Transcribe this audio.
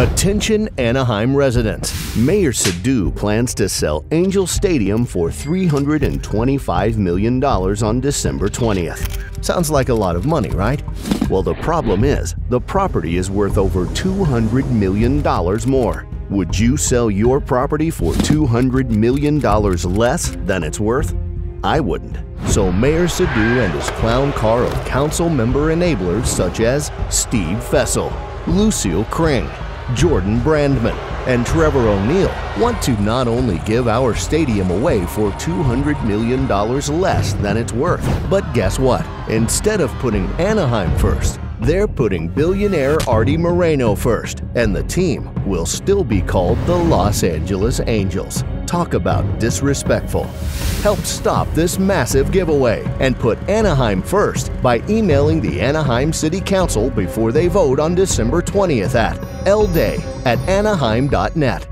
Attention Anaheim residents. Mayor Sidhu plans to sell Angel Stadium for $325 million on December 20th. Sounds like a lot of money, right? Well, the problem is, the property is worth over $200 million more. Would you sell your property for $200 million less than it's worth? I wouldn't. So Mayor Sidhu and his clown car of council member enablers such as Steve Faessel, Lucille Kring, Jordan Brandman, and Trevor O'Neil want to not only give our stadium away for $200 million less than it's worth, but guess what? Instead of putting Anaheim first, they're putting billionaire Arte Moreno first, and the team will still be called the Los Angeles Angels. Talk about disrespectful. Help stop this massive giveaway and put Anaheim first by emailing the Anaheim City Council before they vote on December 20th at lday at anaheim.net.